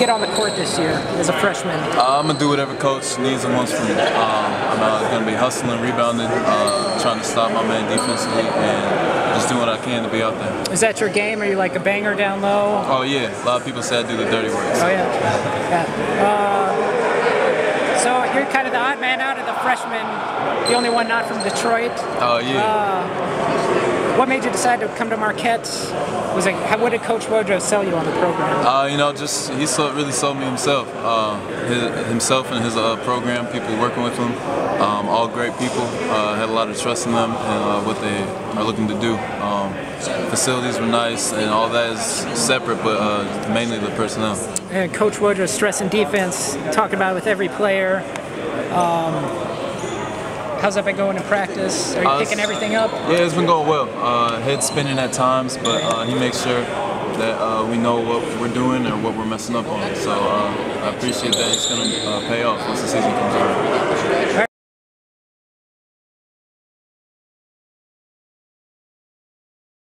get on the court this year as a freshman? Uh, I'm gonna do whatever coach needs and wants from me. Um, I'm uh, gonna be hustling, rebounding, uh, trying to stop my man defensively, and just doing what I can to be out there. Is that your game? Are you like a banger down low? Oh yeah, a lot of people say I do the dirty work. Oh yeah, yeah. Uh, so you're kind of the odd man out of the freshmen, the only one not from Detroit. Oh yeah. What made you decide to come to Marquette? Was it, how, what did Coach Wojo sell you on the program? Uh, you know, just he sold, really sold me himself, uh, his, himself and his uh, program. People working with him, um, all great people. Uh, had a lot of trust in them and uh, what they are looking to do. Um, facilities were nice, and all that is separate, but uh, mainly the personnel. And Coach Wojo stressing defense, talking about it with every player. Um, How's that been going in practice? Are you uh, picking everything up? Yeah, it's been going well. Uh, head spinning at times, but uh, he makes sure that uh, we know what we're doing or what we're messing up on. So uh, I appreciate that. It's going to uh, pay off once the season comes around.